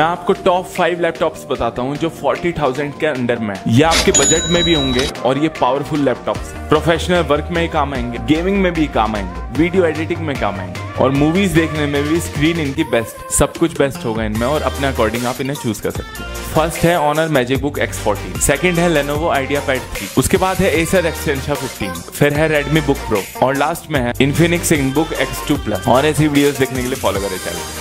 मैं आपको top five laptops बताता हूँ जो फोर्टी थाउज़ेंड के अंडर में ये आपके बजट में भी होंगे और ये पावरफुल लैपटॉप्स प्रोफेशनल वर्क में ही काम आएँगे गेमिंग में भी काम आएँगे वीडियो एडिटिंग में काम आएँगे। और मूवीज़ देखने में भी स्क्रीन इनकी बेस्ट सब कुछ बेस्ट होगा इनमें और अपने अकॉर्डिंग आप इन्हें चूज़ कर सकते हैं। फ़र्स्ट है Honor Magic Book X fourteen second है लेनोवो आइडिया पैड थ्री उसके बाद है एसर एक्सटेंशा फिफ्टीन फिर है रेडमी बुक प्रो और लास्ट में है Infinix In Book X two plus और ऐसी वीडियोस देखने के लिए फॉलो करें चैनल